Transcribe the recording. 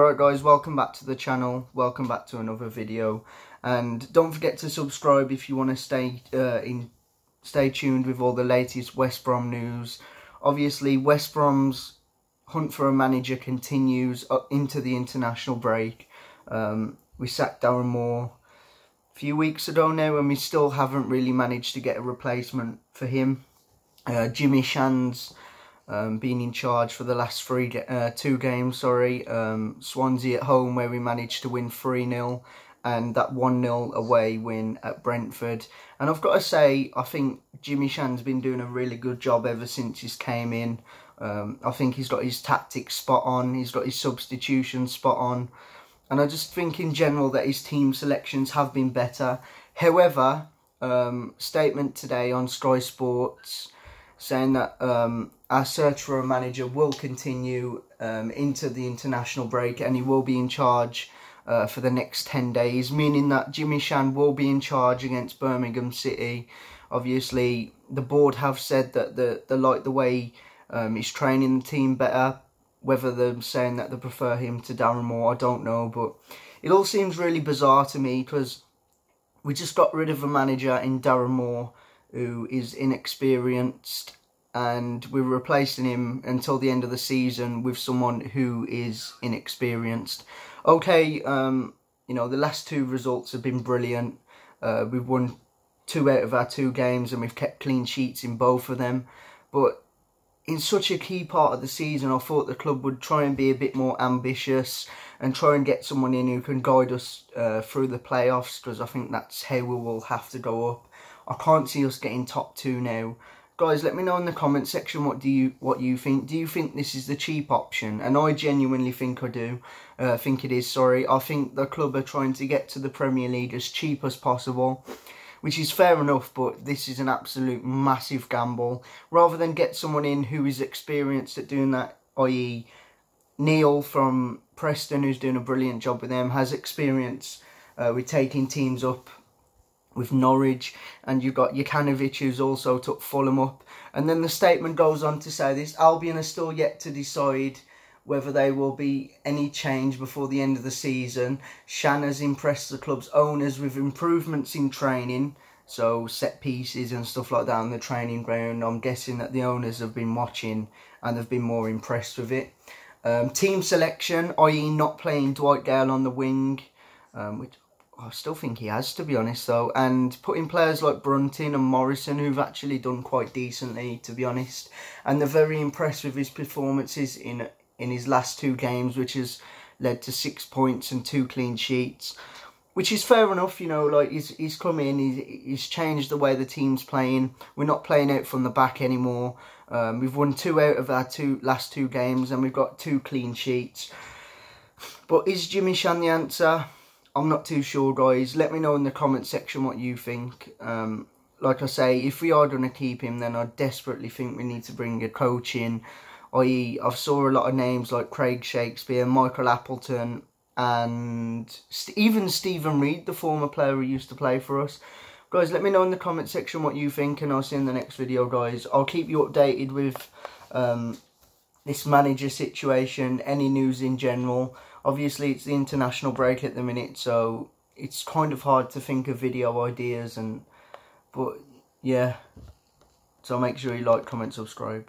Right guys, welcome back to the channel, welcome back to another video, and don't forget to subscribe if you want to stay uh, in, stay tuned with all the latest West Brom news. Obviously, West Brom's hunt for a manager continues up into the international break. Um, we sacked Darren Moore a few weeks ago now, and we still haven't really managed to get a replacement for him. Uh, Jimmy Shan's um, in charge for the last three uh, two games. Sorry, um, Swansea at home where we managed to win three 0 and that 1 0 away win at Brentford. And I've got to say, I think Jimmy Shan's been doing a really good job ever since he's came in. Um, I think he's got his tactics spot on, he's got his substitution spot on. And I just think in general that his team selections have been better. However, um, statement today on Sky Sports saying that um, our search for a manager will continue um, into the international break and he will be in charge uh, for the next 10 days, meaning that Jimmy Shan will be in charge against Birmingham City. Obviously, the board have said that the, they like the way um, he's training the team better. Whether they're saying that they prefer him to Darren Moore, I don't know. But it all seems really bizarre to me because we just got rid of a manager in Darren Moore who is inexperienced and we're replacing him until the end of the season with someone who is inexperienced. Okay, um, you know, the last two results have been brilliant. Uh, we've won two out of our two games and we've kept clean sheets in both of them. But in such a key part of the season, I thought the club would try and be a bit more ambitious and try and get someone in who can guide us uh, through the playoffs because I think that's how we will have to go up. I can't see us getting top two now. Guys, let me know in the comment section what do you what you think. Do you think this is the cheap option? And I genuinely think I do. Uh, think it is, sorry. I think the club are trying to get to the Premier League as cheap as possible. Which is fair enough, but this is an absolute massive gamble. Rather than get someone in who is experienced at doing that, i.e. Neil from Preston, who's doing a brilliant job with them, has experience uh, with taking teams up with Norwich, and you've got Jokanovic who's also took Fulham up. And then the statement goes on to say this Albion are still yet to decide whether there will be any change before the end of the season. Shan has impressed the club's owners with improvements in training, so set pieces and stuff like that on the training ground. I'm guessing that the owners have been watching and have been more impressed with it. Um, team selection, i.e., not playing Dwight Gayle on the wing, um, which I still think he has, to be honest, though. And putting players like Brunton and Morrison, who've actually done quite decently, to be honest. And they're very impressed with his performances in in his last two games, which has led to six points and two clean sheets. Which is fair enough, you know, like, he's, he's come in, he's, he's changed the way the team's playing. We're not playing out from the back anymore. Um, we've won two out of our two last two games, and we've got two clean sheets. But is Jimmy Shan the answer? I'm not too sure, guys. Let me know in the comment section what you think. Um, like I say, if we are going to keep him, then I desperately think we need to bring a coach in. I.e., I've saw a lot of names like Craig Shakespeare, Michael Appleton, and even Steven Reid, the former player who used to play for us. Guys, let me know in the comment section what you think, and I'll see you in the next video, guys. I'll keep you updated with um, this manager situation, any news in general. Obviously, it's the international break at the minute, so it's kind of hard to think of video ideas and but yeah so make sure you like comment subscribe